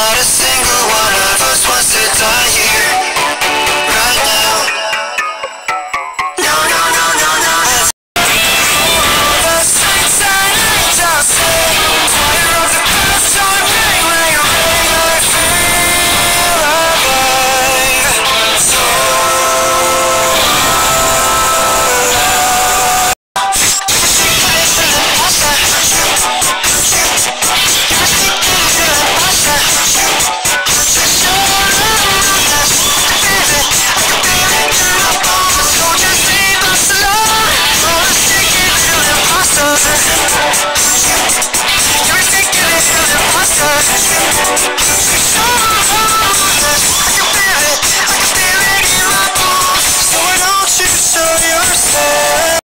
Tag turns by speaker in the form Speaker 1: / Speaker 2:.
Speaker 1: gotta